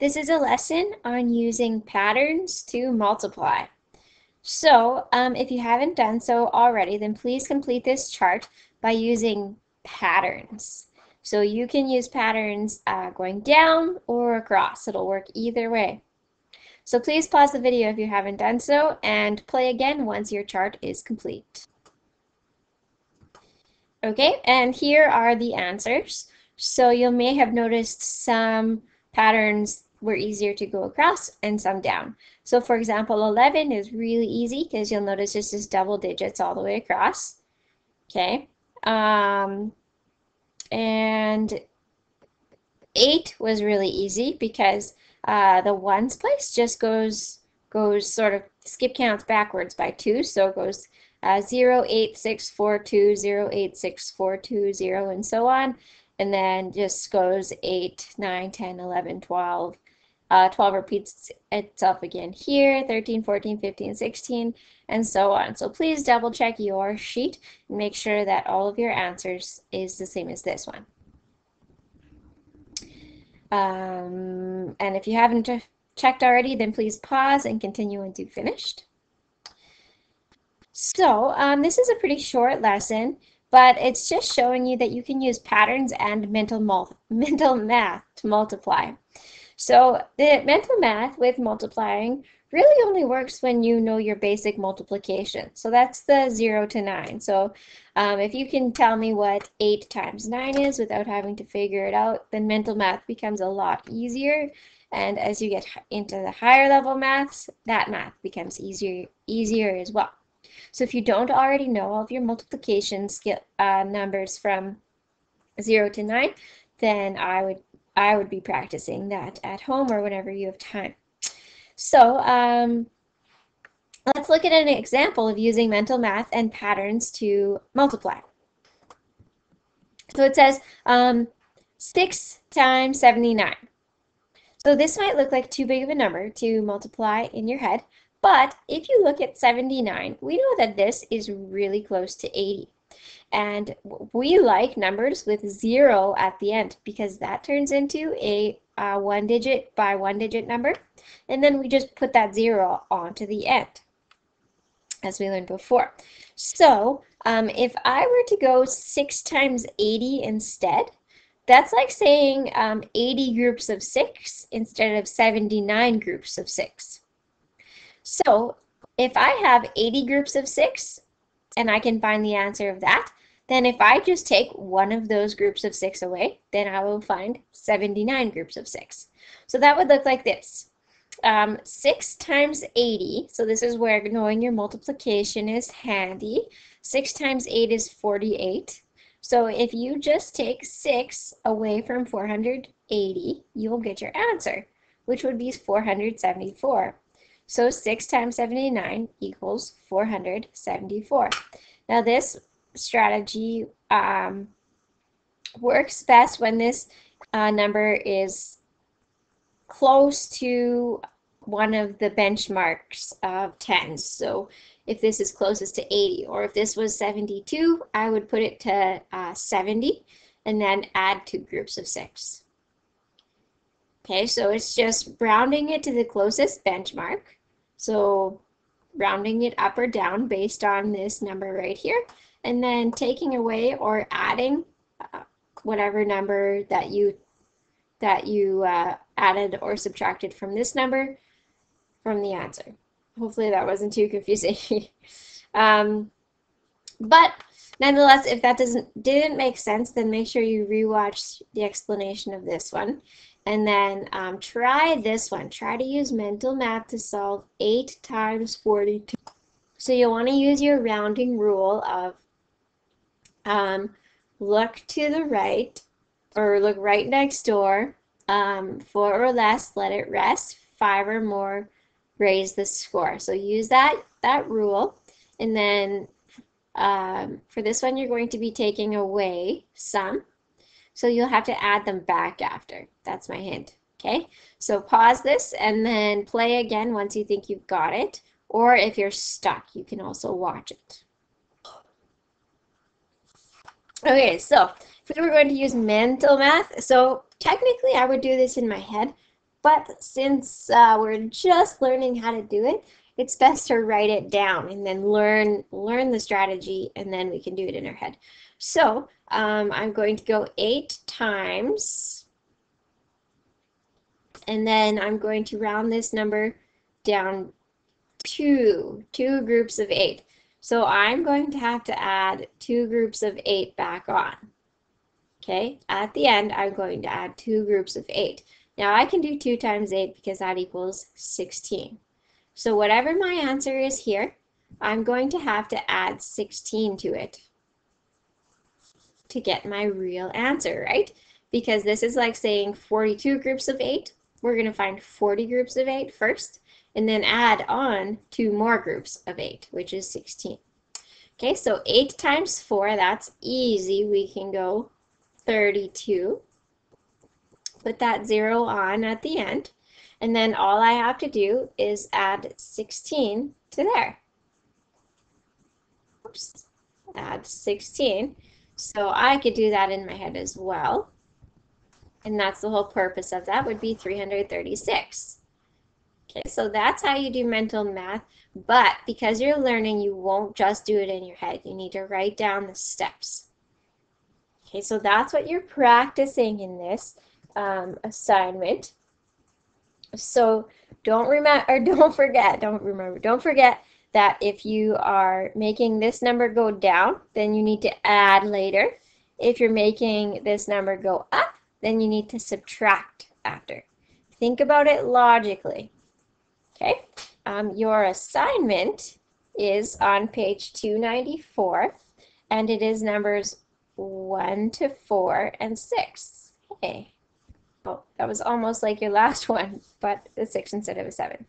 This is a lesson on using patterns to multiply. So um, if you haven't done so already, then please complete this chart by using patterns. So you can use patterns uh, going down or across. It'll work either way. So please pause the video if you haven't done so and play again once your chart is complete. Okay, and here are the answers. So you may have noticed some patterns were easier to go across and some down. So for example, 11 is really easy because you'll notice it's just double digits all the way across. Okay. Um, and 8 was really easy because uh, the ones place just goes goes sort of skip counts backwards by 2. So it goes uh, 0, 8, 6, 4, 2, 0, 8, 6, 4, 2, 0, and so on. And then just goes 8, 9, 10, 11, 12. Uh, 12 repeats itself again here, 13, 14, 15, 16, and so on. So please double check your sheet and make sure that all of your answers is the same as this one. Um, and if you haven't checked already, then please pause and continue until finished. So um, this is a pretty short lesson, but it's just showing you that you can use patterns and mental, mental math to multiply. So the mental math with multiplying really only works when you know your basic multiplication. So that's the 0 to 9. So um, if you can tell me what 8 times 9 is without having to figure it out, then mental math becomes a lot easier. And as you get into the higher level maths, that math becomes easier, easier as well. So if you don't already know all of your multiplication skill, uh, numbers from 0 to 9, then I would I would be practicing that at home or whenever you have time. So um, let's look at an example of using mental math and patterns to multiply. So it says um, 6 times 79. So this might look like too big of a number to multiply in your head, but if you look at 79, we know that this is really close to 80. And we like numbers with zero at the end because that turns into a one digit by one digit number. And then we just put that zero onto the end, as we learned before. So um, if I were to go 6 times 80 instead, that's like saying um, 80 groups of 6 instead of 79 groups of 6. So if I have 80 groups of 6 and I can find the answer of that, then if I just take one of those groups of 6 away, then I will find 79 groups of 6. So that would look like this. Um, 6 times 80, so this is where knowing your multiplication is handy. 6 times 8 is 48. So if you just take 6 away from 480, you will get your answer, which would be 474. So 6 times 79 equals 474. Now this strategy um, works best when this uh, number is close to one of the benchmarks of tens. So if this is closest to 80, or if this was 72, I would put it to uh, 70 and then add two groups of six. Okay, so it's just rounding it to the closest benchmark. So rounding it up or down based on this number right here, and then taking away or adding uh, whatever number that you that you uh, added or subtracted from this number from the answer. Hopefully that wasn't too confusing. um, but nonetheless, if that doesn't didn't make sense, then make sure you rewatch the explanation of this one. And then um, try this one. Try to use mental math to solve 8 times 42. So you'll want to use your rounding rule of um, look to the right or look right next door. Um, 4 or less, let it rest. 5 or more, raise the score. So use that, that rule. And then um, for this one, you're going to be taking away some. So you'll have to add them back after. That's my hint. Okay, so pause this and then play again once you think you've got it. Or if you're stuck, you can also watch it. Okay, so if we were going to use mental math, so technically I would do this in my head, But since uh, we're just learning how to do it, it's best to write it down and then learn learn the strategy and then we can do it in our head. So um, I'm going to go eight times and then I'm going to round this number down two, two groups of eight. So I'm going to have to add two groups of eight back on. Okay, at the end, I'm going to add two groups of eight. Now I can do two times eight because that equals 16. So whatever my answer is here, I'm going to have to add 16 to it to get my real answer, right? Because this is like saying 42 groups of eight. We're going to find 40 groups of 8 first, and then add on two more groups of eight, which is 16. Okay, so 8 times 4, that's easy. We can go 32. Put that 0 on at the end. And then all I have to do is add 16 to there. Oops, add 16. So I could do that in my head as well. And that's the whole purpose of that would be 336. Okay, so that's how you do mental math. But because you're learning, you won't just do it in your head. You need to write down the steps. Okay, so that's what you're practicing in this um, assignment. So don't remember, or don't forget, don't remember, don't forget that if you are making this number go down, then you need to add later. If you're making this number go up, then you need to subtract after. Think about it logically. Okay, um, your assignment is on page 294, and it is numbers 1 to 4 and 6. Okay. Oh, that was almost like your last one, but a 6 instead of a 7.